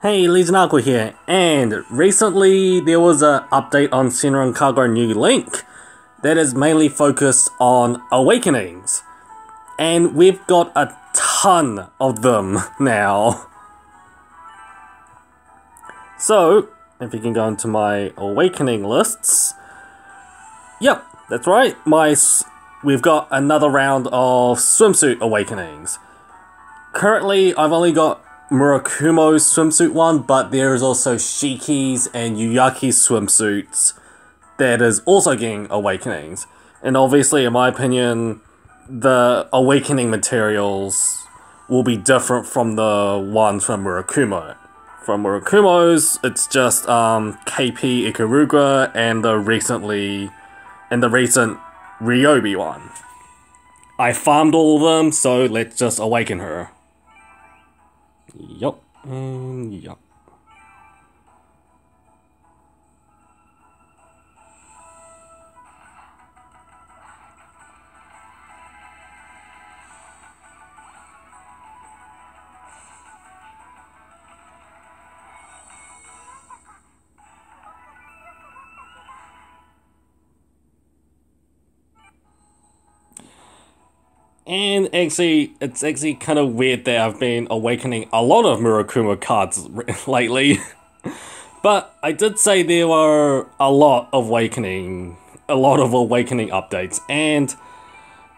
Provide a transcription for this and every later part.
Hey, LegendAqua here, and recently there was an update on Senran Kagura New Link that is mainly focused on awakenings. And we've got a ton of them now. So, if you can go into my awakening lists. Yep, that's right, my we've got another round of swimsuit awakenings. Currently, I've only got Murakumo's swimsuit one, but there is also Shiki's and Yuyaki's swimsuits that is also getting awakenings. And obviously, in my opinion, the awakening materials will be different from the ones from Murakumo. From Murakumo's, it's just um, KP Ikaruga and the recently and the recent Ryobi one. I farmed all of them, so let's just awaken her. よ。うん、And actually, it's actually kind of weird that I've been awakening a lot of Murakumo cards lately. but I did say there were a lot of awakening, a lot of awakening updates. And,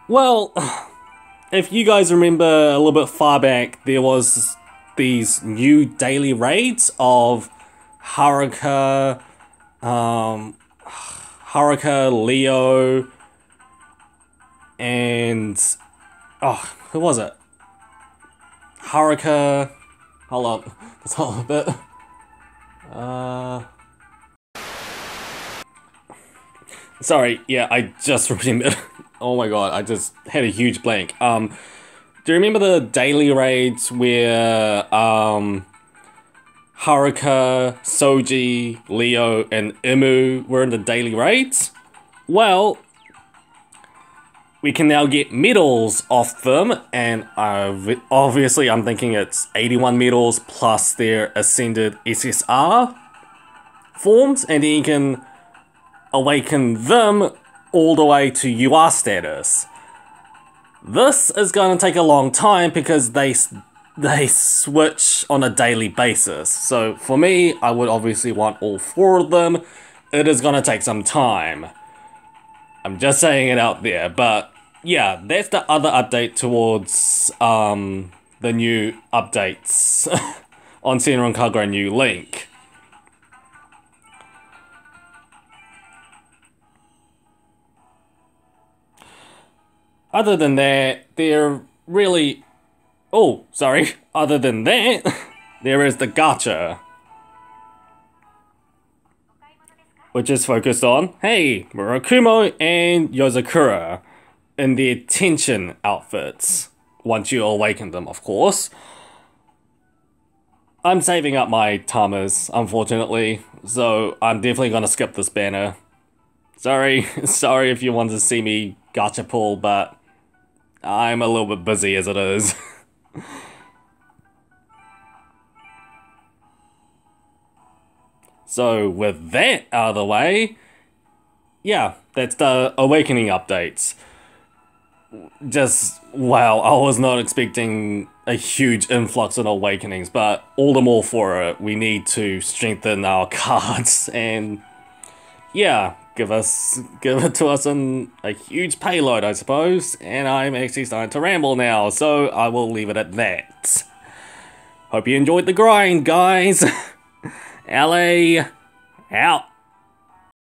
well, if you guys remember a little bit far back, there was these new daily raids of Haruka, um, Haruka, Leo, and Oh, who was it? Haruka. Hold up. That's all a bit. Uh. Sorry, yeah, I just remembered. oh my god, I just had a huge blank. Um, do you remember the daily raids where, um, Haruka, Soji, Leo, and Imu were in the daily raids? Well, we can now get medals off them, and uh, obviously I'm thinking it's 81 medals plus their ascended SSR forms, and then you can awaken them all the way to UR status. This is going to take a long time because they they switch on a daily basis. So for me, I would obviously want all four of them. It is going to take some time. I'm just saying it out there, but yeah, that's the other update towards um, the new updates on Senran Kagura New Link. Other than that, there really... Oh, sorry. Other than that, there is the gacha. Which is focused on, hey, Murakumo and Yozakura in their tension outfits. Once you awaken them, of course. I'm saving up my Tamas, unfortunately, so I'm definitely gonna skip this banner. Sorry, sorry if you want to see me gacha pull, but I'm a little bit busy as it is. so with that out of the way, yeah, that's the awakening updates just wow, I was not expecting a huge influx in awakenings, but all the more for it. We need to strengthen our cards and yeah, give us give it to us in a huge payload, I suppose. And I'm actually starting to ramble now, so I will leave it at that. Hope you enjoyed the grind, guys. LA out.